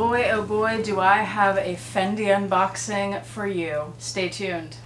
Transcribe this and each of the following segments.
Boy oh boy do I have a Fendi unboxing for you. Stay tuned.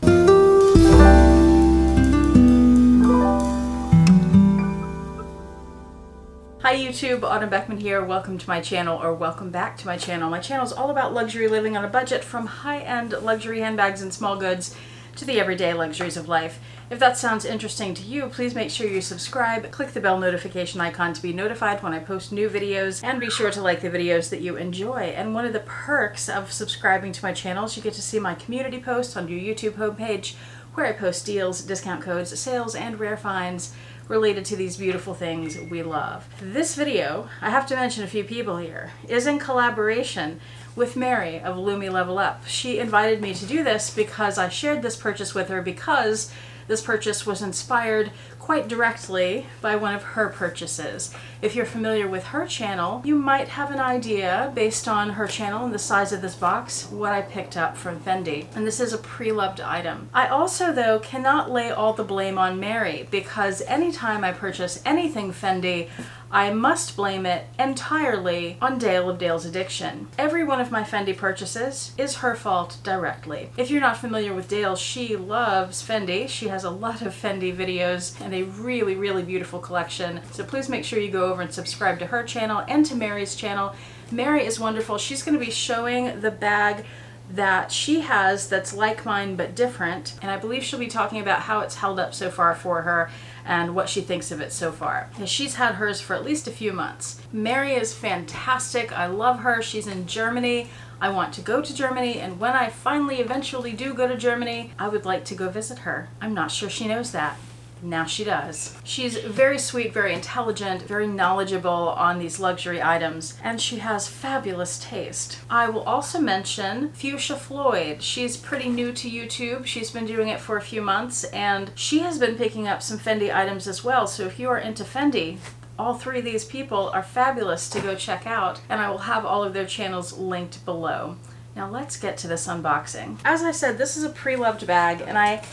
Hi YouTube, Autumn Beckman here. Welcome to my channel or welcome back to my channel. My channel is all about luxury living on a budget from high-end luxury handbags and small goods to the everyday luxuries of life. If that sounds interesting to you, please make sure you subscribe, click the bell notification icon to be notified when I post new videos, and be sure to like the videos that you enjoy. And one of the perks of subscribing to my channel is you get to see my community posts on your YouTube homepage where I post deals, discount codes, sales, and rare finds related to these beautiful things we love. This video, I have to mention a few people here, is in collaboration with Mary of Lumi Level Up. She invited me to do this because I shared this purchase with her because this purchase was inspired quite directly by one of her purchases. If you're familiar with her channel, you might have an idea based on her channel and the size of this box what I picked up from Fendi. And this is a pre-loved item. I also though cannot lay all the blame on Mary because anytime I purchase anything Fendi, I must blame it entirely on Dayle of Dayle's Addiction. Every one of my Fendi purchases is her fault directly. If you're not familiar with Dayle, she loves Fendi. She has a lot of Fendi videos and a really, really beautiful collection. So please make sure you go over and subscribe to her channel and to Mary's channel. Mary is wonderful. She's going to be showing the bag that she has that's like mine but different and I believe she'll be talking about how it's held up so far for her and what she thinks of it so far. She's had hers for at least a few months. Mary is fantastic. I love her. She's in Germany. I want to go to Germany and when I finally eventually do go to Germany, I would like to go visit her. I'm not sure she knows that. Now she does. She's very sweet, very intelligent, very knowledgeable on these luxury items, and she has fabulous taste. I will also mention Fuschia Flloyd. She's pretty new to YouTube. She's been doing it for a few months, and she has been picking up some Fendi items as well, so if you are into Fendi, all three of these people are fabulous to go check out, and I will have all of their channels linked below. Now let's get to this unboxing. As I said, this is a pre-loved bag, and I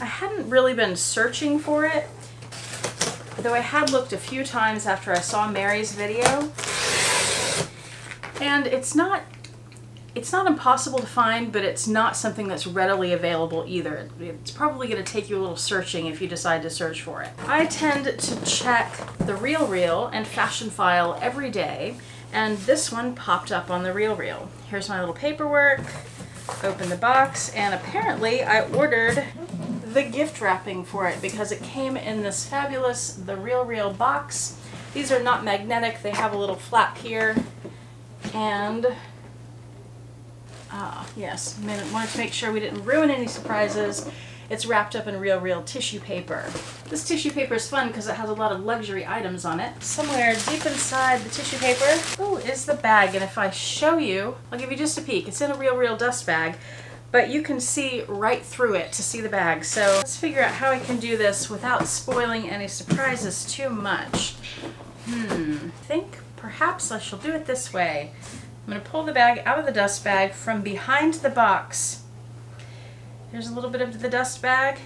I hadn't really been searching for it, though I had looked a few times after I saw Mary's video. And it's not it's not impossible to find, but it's not something that's readily available either. It's probably going to take you a little searching if you decide to search for it. I tend to check the Real Real and Fashion File every day, and this one popped up on the Real Real. Here's my little paperwork, open the box, and apparently I ordered the gift wrapping for it because it came in this fabulous The Real Real box. These are not magnetic, they have a little flap here. And, ah, yes, wanted to make sure we didn't ruin any surprises. It's wrapped up in Real Real tissue paper. This tissue paper is fun because it has a lot of luxury items on it. Somewhere deep inside the tissue paper, oh, is the bag. And if I show you, I'll give you just a peek. It's in a Real Real dust bag but you can see right through it to see the bag. So let's figure out how I can do this without spoiling any surprises too much. Hmm, I think perhaps I shall do it this way. I'm to pull the bag out of the dust bag from behind the box. Here's a little bit of the dust bag.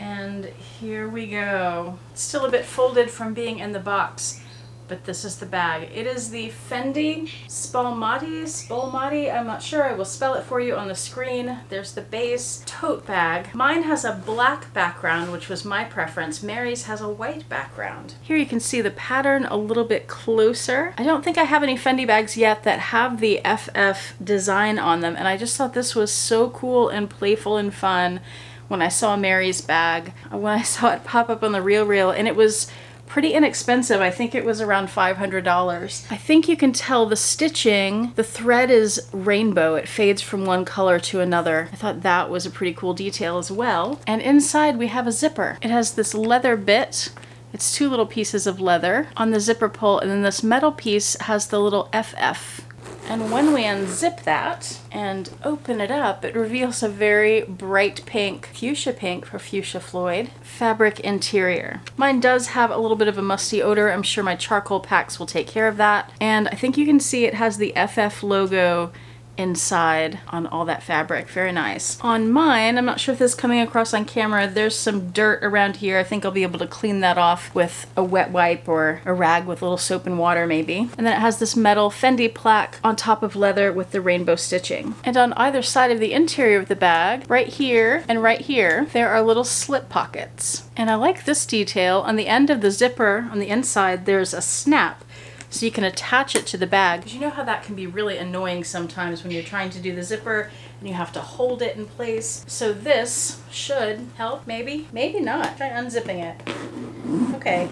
And here we go. Still a bit folded from being in the box but this is the bag. It is the Fendi Spalmati, Spalmati, I'm not sure, I will spell it for you on the screen. There's the base tote bag. Mine has a black background, which was my preference. Mary's has a white background. Here you can see the pattern a little bit closer. I don't think I have any Fendi bags yet that have the FF design on them, and I just thought this was so cool and playful and fun when I saw Mary's bag, when I saw it pop up on the Real Real, and it was pretty inexpensive. I think it was around $500. I think you can tell the stitching, the thread is rainbow. It fades from one color to another. I thought that was a pretty cool detail as well. And inside we have a zipper. It has this leather bit it's two little pieces of leather on the zipper pull and then this metal piece has the little FF and when we unzip that and open it up, it reveals a very bright pink, fuchsia pink for Fuschia Flloyd, fabric interior. Mine does have a little bit of a musty odor. I'm sure my charcoal packs will take care of that. And I think you can see it has the FF logo inside on all that fabric. Very nice. On mine, I'm not sure if this is coming across on camera, there's some dirt around here. I think I'll be able to clean that off with a wet wipe or a rag with a little soap and water maybe. And then it has this metal Fendi plaque on top of leather with the rainbow stitching. And on either side of the interior of the bag, right here and right here, there are little slip pockets. And I like this detail. On the end of the zipper, on the inside, there's a snap so you can attach it to the bag. You know how that can be really annoying sometimes when you're trying to do the zipper and you have to hold it in place. So this should help, maybe, maybe not. Try unzipping it. Okay.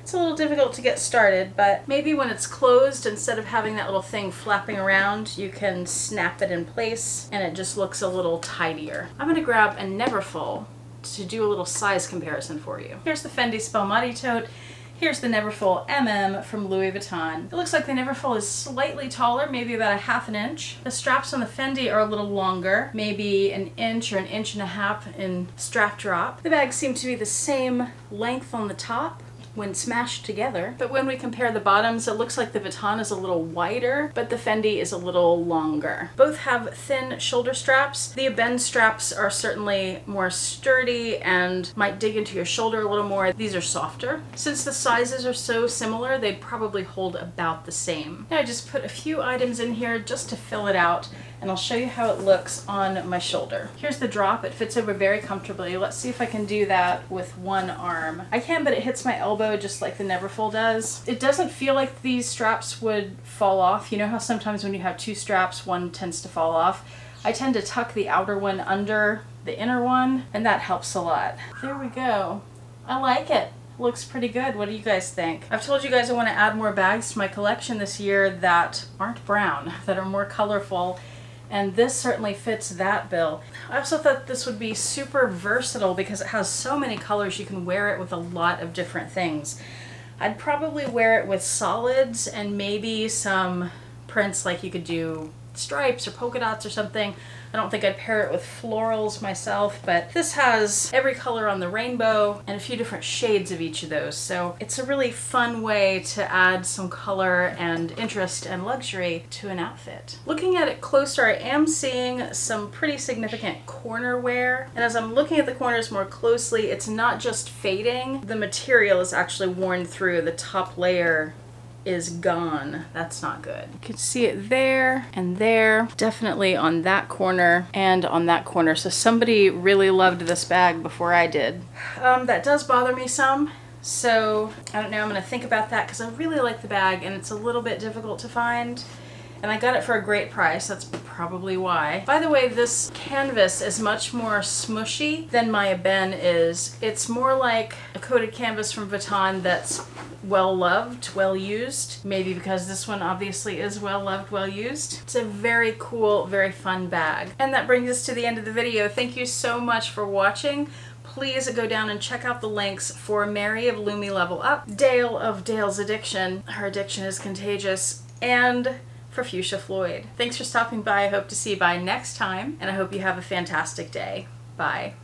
It's a little difficult to get started, but maybe when it's closed, instead of having that little thing flapping around, you can snap it in place and it just looks a little tidier. I'm gonna grab a Neverfull to do a little size comparison for you. Here's the Fendi Spalmati tote. Here's the Neverfull MM from Louis Vuitton. It looks like the Neverfull is slightly taller, maybe about a half an inch. The straps on the Fendi are a little longer, maybe an inch or an inch and a half in strap drop. The bags seem to be the same length on the top, when smashed together. But when we compare the bottoms, it looks like the Vuitton is a little wider, but the Fendi is a little longer. Both have thin shoulder straps. The Ebene straps are certainly more sturdy and might dig into your shoulder a little more. These are softer. Since the sizes are so similar, they'd probably hold about the same. Now I just put a few items in here just to fill it out and I'll show you how it looks on my shoulder. Here's the drop. It fits over very comfortably. Let's see if I can do that with one arm. I can, but it hits my elbow just like the Neverfull does. It doesn't feel like these straps would fall off. You know how sometimes when you have two straps, one tends to fall off? I tend to tuck the outer one under the inner one, and that helps a lot. There we go. I like it looks pretty good. What do you guys think? I've told you guys I want to add more bags to my collection this year that aren't brown, that are more colorful, and this certainly fits that bill. I also thought this would be super versatile because it has so many colors you can wear it with a lot of different things. I'd probably wear it with solids and maybe some prints like you could do stripes or polka dots or something. I don't think I'd pair it with florals myself, but this has every color on the rainbow and a few different shades of each of those. So it's a really fun way to add some color and interest and luxury to an outfit. Looking at it closer, I am seeing some pretty significant corner wear. And as I'm looking at the corners more closely, it's not just fading. The material is actually worn through. The top layer is gone. That's not good. You can see it there and there, definitely on that corner and on that corner. So somebody really loved this bag before I did. Um, that does bother me some. So I don't know, I'm gonna think about that because I really like the bag and it's a little bit difficult to find and I got it for a great price. That's probably why. By the way, this canvas is much more smushy than my Ebene is. It's more like a coated canvas from Vuitton that's well loved, well used. Maybe because this one obviously is well loved, well used. It's a very cool, very fun bag. And that brings us to the end of the video. Thank you so much for watching please go down and check out the links for Mary of Lumi Level Up, Dayle of Dayle's Addiction, her addiction is contagious, and for Fuschia Flloyd. Thanks for stopping by. I hope to see you by next time, and I hope you have a fantastic day. Bye.